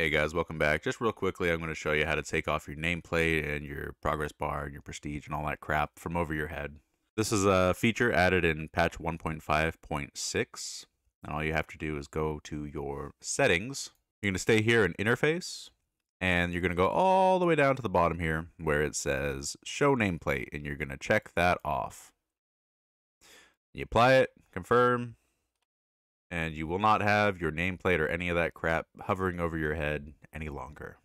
Hey guys, welcome back. Just real quickly, I'm going to show you how to take off your nameplate and your progress bar and your prestige and all that crap from over your head. This is a feature added in patch 1.5.6, and all you have to do is go to your settings. You're going to stay here in interface, and you're going to go all the way down to the bottom here where it says show nameplate, and you're going to check that off. You apply it, confirm, and you will not have your nameplate or any of that crap hovering over your head any longer.